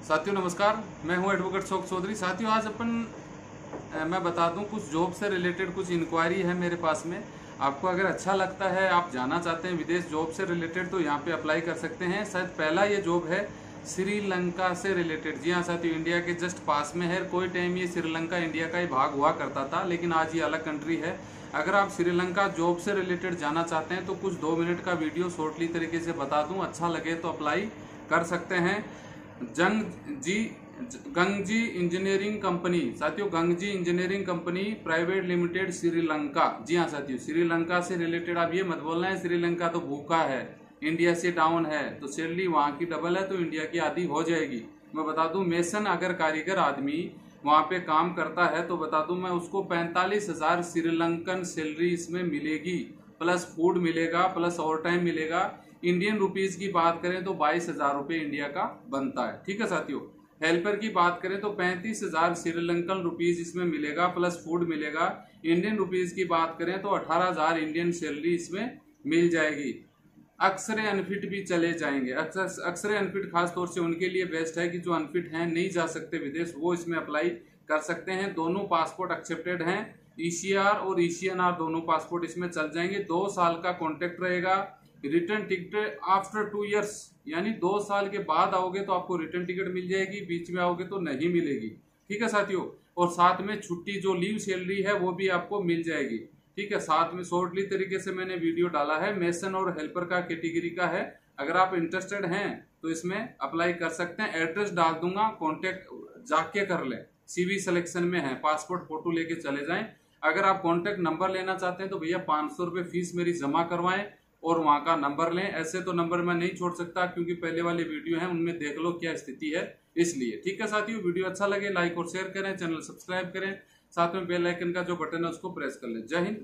साथियों, नमस्कार। मैं हूँ एडवोकेट शोक चौधरी। साथियों, आज अपन मैं बता दूँ, कुछ जॉब से रिलेटेड कुछ इंक्वायरी है मेरे पास में। आपको अगर अच्छा लगता है, आप जाना चाहते हैं विदेश जॉब से रिलेटेड तो यहाँ पे अप्लाई कर सकते हैं। शायद पहला ये जॉब है श्रीलंका से रिलेटेड जी हाँ साथियों, इंडिया के जस्ट पास में है। कोई टाइम ये श्रीलंका, इंडिया का ही भाग हुआ करता था, लेकिन आज ये अलग कंट्री है। अगर आप श्रीलंका जॉब से रिलेटेड जाना चाहते हैं तो कुछ दो मिनट का वीडियो शॉर्टली तरीके से बता दूँ। अच्छा लगे तो अप्लाई कर सकते हैं। जंग जी, गंगजी इंजीनियरिंग कंपनी, साथियों, Gangji engineering company private limited Sri Lanka. जी हाँ साथियों, श्रीलंका से रिलेटेड आप ये मत बोलना है, श्रीलंका तो भूखा है, इंडिया से डाउन है तो सैलरी वहाँ की डबल है तो इंडिया की आधी हो जाएगी। मैं बता दूँ, मेसन अगर कारीगर आदमी वहाँ पे काम करता है तो बता दूँ मैं उसको पैंतालीस हज़ार श्रीलंकन सैलरी इसमें मिलेगी प्लस फ़ूड मिलेगा प्लस ओवर टाइम मिलेगा इंडियन रुपीज़ की बात करें तो बाईस हज़ार रुपये इंडिया का बनता है। ठीक है साथियों? हेल्पर की बात करें तो पैंतीस हज़ार श्रीलंकन रुपीज़ इसमें मिलेगा प्लस फ़ूड मिलेगा। इंडियन रुपीज़ की बात करें तो अठारह हज़ार इंडियन सैलरी इसमें मिल जाएगी। अक्सरे अनफिट भी चले जाएँगे। अक्सर अनफिट खास तौर से उनके लिए बेस्ट है कि जो अनफिट हैं, नहीं जा सकते विदेश, वो इसमें अप्लाई कर सकते हैं। दोनों पासपोर्ट एक्सेप्टेड हैं। ईसीआर और ईसीएनआर दोनों पासपोर्ट इसमें चल जाएँगे। दो साल का कॉन्ट्रैक्ट रहेगा। Return ticket after two years यानी दो साल के बाद आओगे तो आपको रिटर्न टिकट मिल जाएगी, बीच में आओगे तो नहीं मिलेगी। ठीक है साथियों? और साथ में छुट्टी जो लीव सैलरी है, वो भी आपको मिल जाएगी। ठीक है? साथ में शॉर्टली तरीके से मैंने वीडियो डाला है मेसन और हेल्पर का कैटेगरी का है। अगर आप इंटरेस्टेड हैं तो इसमें अप्लाई कर सकते हैं। एड्रेस डाल दूँगा कॉन्टेक्ट जाके कर लें। सीवी सिलेक्शन में है पासपोर्ट फ़ोटो लेके चले जाएँ। अगर आप कॉन्टेक्ट नंबर लेना चाहते हैं तो भैया पाँच सौ फ़ीस मेरी जमा करवाएँ। और वहाँ का नंबर लें। ऐसे तो नंबर मैं नहीं छोड़ सकता, क्योंकि पहले वाले वीडियो हैं, उनमें देख लो क्या स्थिति है इसलिए। ठीक है साथियों? वीडियो अच्छा लगे लाइक और शेयर करें चैनल सब्सक्राइब करें। साथ में बेल आइकन का जो बटन है, उसको प्रेस कर लें। जय हिंद